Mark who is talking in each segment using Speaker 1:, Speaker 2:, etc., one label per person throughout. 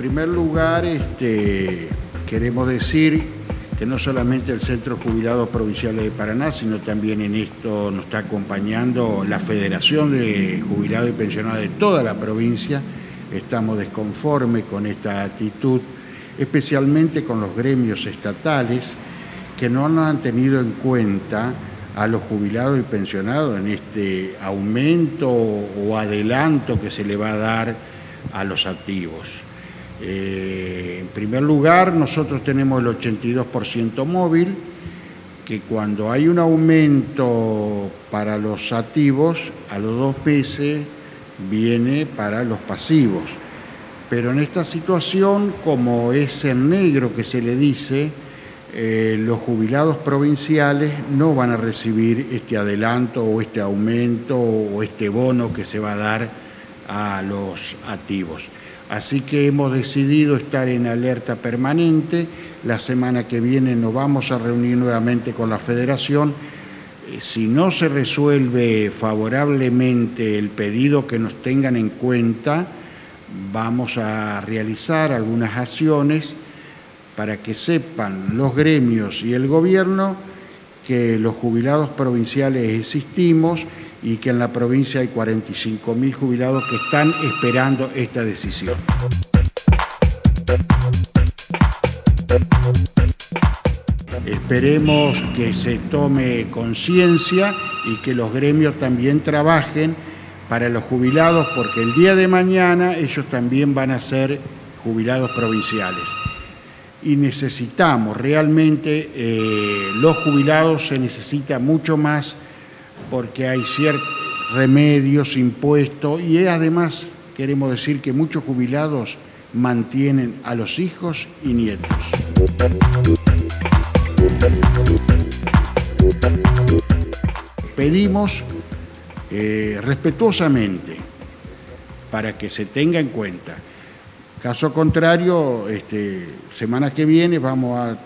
Speaker 1: primer lugar, este, queremos decir que no solamente el Centro Jubilados Provinciales de Paraná, sino también en esto nos está acompañando la Federación de Jubilados y Pensionados de toda la provincia. Estamos desconformes con esta actitud, especialmente con los gremios estatales que no han tenido en cuenta a los jubilados y pensionados en este aumento o adelanto que se le va a dar a los activos. Eh, en primer lugar, nosotros tenemos el 82% móvil, que cuando hay un aumento para los activos, a los dos meses viene para los pasivos. Pero en esta situación, como es en negro que se le dice, eh, los jubilados provinciales no van a recibir este adelanto o este aumento o este bono que se va a dar a los activos. Así que hemos decidido estar en alerta permanente. La semana que viene nos vamos a reunir nuevamente con la federación. Eh, si no se resuelve favorablemente el pedido que nos tengan en cuenta, vamos a realizar algunas acciones para que sepan los gremios y el gobierno que los jubilados provinciales existimos y que en la provincia hay 45.000 jubilados que están esperando esta decisión. Esperemos que se tome conciencia y que los gremios también trabajen para los jubilados, porque el día de mañana ellos también van a ser jubilados provinciales y necesitamos realmente, eh, los jubilados se necesita mucho más porque hay ciertos remedios, impuestos y además queremos decir que muchos jubilados mantienen a los hijos y nietos. Pedimos eh, respetuosamente para que se tenga en cuenta Caso contrario, este, semana que viene vamos a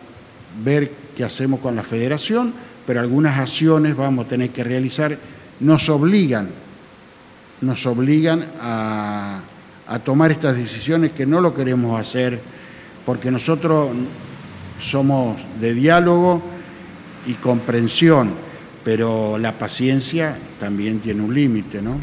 Speaker 1: ver qué hacemos con la federación, pero algunas acciones vamos a tener que realizar, nos obligan, nos obligan a, a tomar estas decisiones que no lo queremos hacer porque nosotros somos de diálogo y comprensión, pero la paciencia también tiene un límite, ¿no?